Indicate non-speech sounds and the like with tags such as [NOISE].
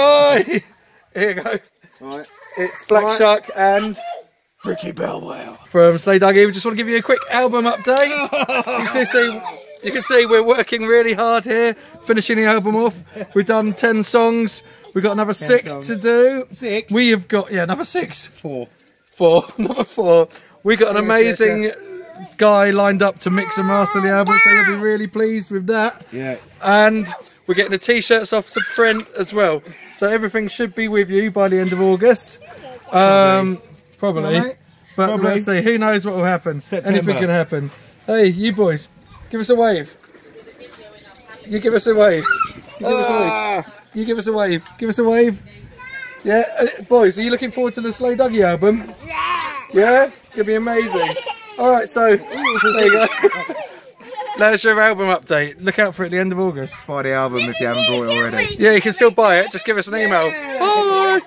oi! [LAUGHS] Here you go. Right. It's Black Right. Shuck and Ricky Bellwell. from Slay Duggee. We just want to give you a quick album update. You can see, you can see we're working really hard here, finishing the album off. We've done 10 songs. We've got another six songs. to do. Six. We have got, yeah, another six. Four. Four. [LAUGHS] Number four. We got an Yes, yes, amazing guy lined up to mix and master the album, so you'll be really pleased with that. Yeah. And we're getting the t-shirts off to print as well. So everything should be with you by the end of August. Um, probably. Probably. But Probably. let's see. Who knows what will happen? September. Anything can happen. Hey, you boys, give us a wave. You give us a wave. You give us a wave. Ah, You give us a wave. Give us a wave. Yeah, uh, boys, are you looking forward to the Slay Duggee album? Yeah. Yeah, it's gonna be amazing. All right, so there you go. [LAUGHS] There's your album update. Look out for it at the end of August. buy the album if you haven't bought it already. Yeah, you can still buy it. Just give us an email. Bye.